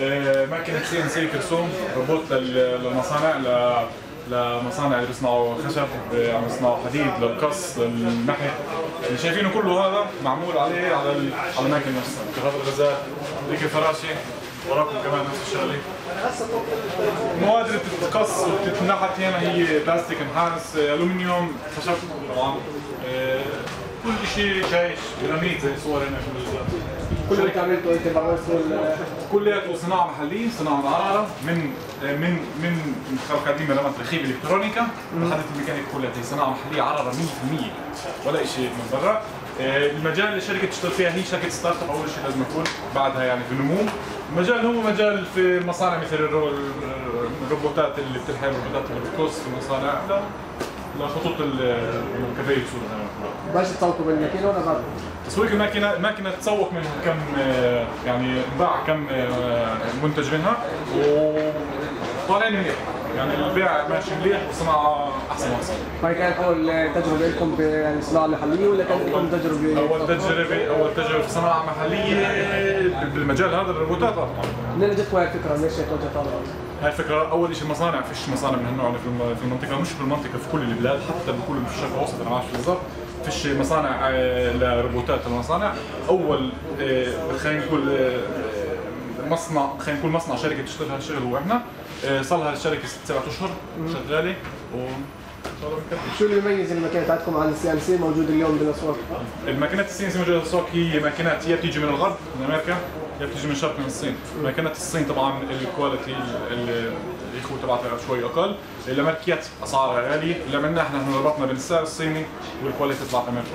آه، ماكينه سي ان سي كرسوم روبوت لل- للمصانع لمصانع اللي بيصنعوا خشب عم يصنعوا حديد للقص للنحت اللي شايفينه كله هذا معمول عليه على على الماكينة نفسها. هذا الغزال هيك الفراشه وراكم كمان نفس الشغلة. المواد اللي بتتقص وبتتنحت هنا هي بلاستيك نحاس الومنيوم خشب طبعا. آه، كل شيء شايش جرانيت زي صور هنا في كل اللي عملته انت ال- كلياته صناعة محلية صناعة معرضه من من من من خرقادين ملامات رخيب إلكترونيكا. لحد الميكانيك كلها هي صناعة محلية عرضه 100% ولا شيء من برا. آه، المجال اللي الشركة تشتغل فيها هي شركة ستارت أب أول شيء لازم يكون بعدها يعني في النمو. المجال هو مجال في المصانع مثل الرو- الروبوتات اللي بتلحق الروبوتات اللي بتقص في المصانع لا لخطوط ال- المركبيه بصورة باش تصوتوا بالماكينه ولا بعد؟ تسويق الماكينة الماكينه تسوق من كم آه، يعني انباع كم آه، منتج منها وطالعين منيح يعني البيع ماشي مليح والصناعه أحسن واحسن هاي كانت أول تجربة لكم بالصناعه المحلية ولا كانت لكم تجربة؟ أول تجربة أول تجربة في صناعة محلية بالمجال هذا الروبوتات طبعا. منين اجتكم هاي الفكرة؟ ليش هيك وجهه نظر؟ هاي الفكرة أول شيء مصانع فيش مصانع من هالنوع في الم- في المنطقة مش في المنطقة في كل البلاد حتى بكل في الشرق الأوسط أنا ما بعرف بالضبط. فيش مصانع آه، لروبوتات المصانع. أول آه، خلينا نقول آه، مصنع خلينا نقول مصنع شركة تشتغل هالشغل هو إحنا. آه، صار لها الشركة ست سبعة أشهر شغالة. و. شو اللي يميز الماكينه تاعتكم عن ال CNC موجود اليوم بالأسواق؟ الماكينات الصين موجودة في السوق هي ماكينات يا بتيجي من الغرب من أمريكا يا بتيجي من الشرق من الصين. ماكينات الصين طبعا ال quality ال- الاخوه تبعتها شوي أقل. الأمريكيات أسعارها غالية. عملناه إحنا ربطنا بين السعر الصيني والكواليتي تبعت أمريكا.